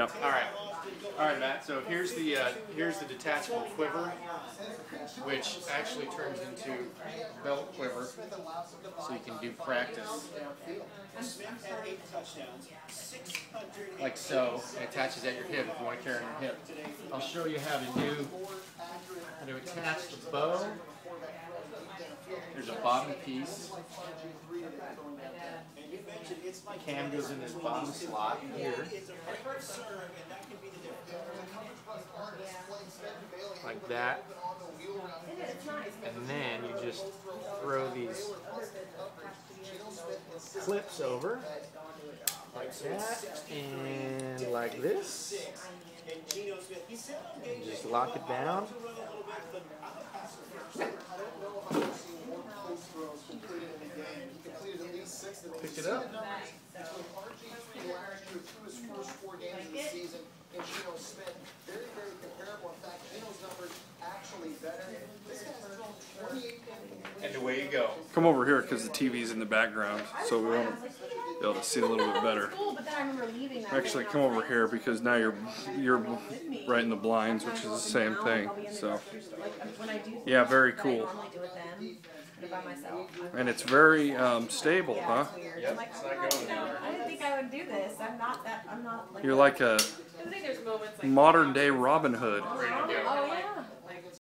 Yep. All right, all right, Matt. So here's the uh, here's the detachable quiver, which actually turns into belt quiver, so you can do practice like so. It attaches at your hip if you want to carry on your hip. I'll show you how to do how to attach the bow. There's a bottom piece. Cam goes in this bottom slot here. Like that. And then you just throw these clips over. Like that. And like this. And just lock it down. Pick it up. And Geno Smith, very, very comparable. In fact, Geno's numbers actually better. This guy's thrown 28 And away you go. Come over here because the TV's in the background, so we want to be able to see a little bit better. Cool, but then I remember leaving that Actually, come over here because now you're you're right in the blinds, which is the same thing. I'll be in the So, grocery store. Like, when I do Yeah, very cool. normally do with them, and by myself. I'm and it's very um, stable, huh? Yep, I'm like, it's not no, going no, anywhere. I didn't think I would do this. I'm not that. I'm not. You're like a I think there's moments like. modern day Robin Hood. Yeah.